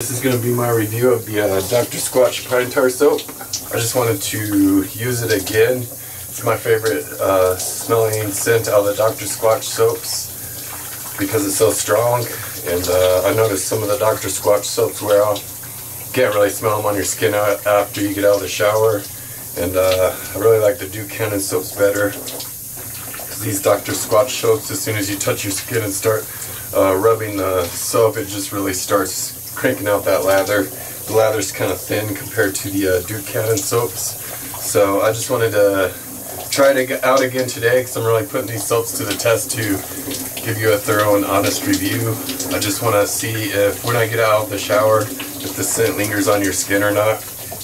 This is going to be my review of the uh, Dr. Squatch Pine Tar Soap. I just wanted to use it again. It's my favorite uh, smelling scent out of the Dr. Squatch soaps because it's so strong. And uh, I noticed some of the Dr. Squatch soaps wear off. Can't really smell them on your skin after you get out of the shower. And uh, I really like the Duke Cannon soaps better. These Dr. Squatch soaps, as soon as you touch your skin and start uh, rubbing the soap, it just really starts cranking out that lather. The lather's kind of thin compared to the uh, Duke Cannon soaps. So I just wanted to try it out again today because I'm really putting these soaps to the test to give you a thorough and honest review. I just want to see if when I get out of the shower, if the scent lingers on your skin or not.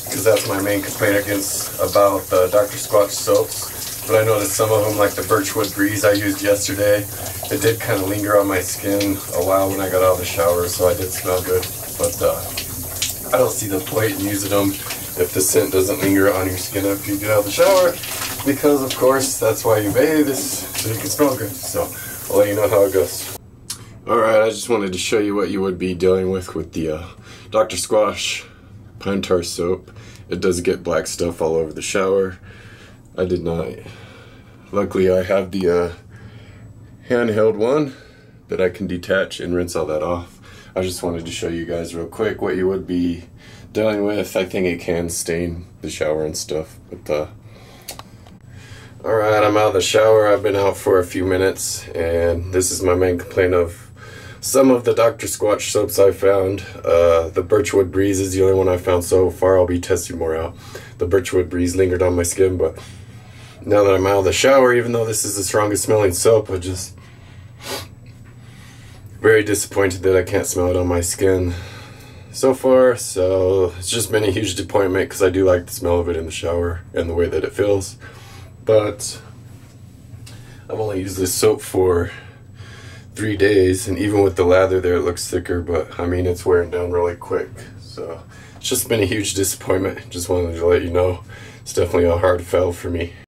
Because that's my main complaint against about the Dr. Squatch soaps. But I noticed some of them, like the Birchwood Breeze I used yesterday, it did kind of linger on my skin a while when I got out of the shower, so I did smell good. But uh, I don't see the point in using them if the scent doesn't linger on your skin after you get out of the shower. Because of course, that's why you bathe, is so you can smell good. So I'll let you know how it goes. Alright, I just wanted to show you what you would be dealing with with the uh, Dr. Squatch Pine Tar Soap. It does get black stuff all over the shower. I did not. Luckily, I have the uh, handheld one that I can detach and rinse all that off. I just wanted to show you guys real quick what you would be dealing with. I think it can stain the shower and stuff, but uh, Alright, I'm out of the shower. I've been out for a few minutes, and this is my main complaint of some of the Dr. Squatch soaps I found. Uh, the Birchwood Breeze is the only one I found so far. I'll be testing more out. The Birchwood Breeze lingered on my skin, but now that I'm out of the shower, even though this is the strongest smelling soap, I just very disappointed that I can't smell it on my skin so far. So it's just been a huge disappointment because I do like the smell of it in the shower and the way that it feels. But I've only used this soap for three days and even with the lather there it looks thicker but I mean it's wearing down really quick so it's just been a huge disappointment just wanted to let you know it's definitely a hard fail for me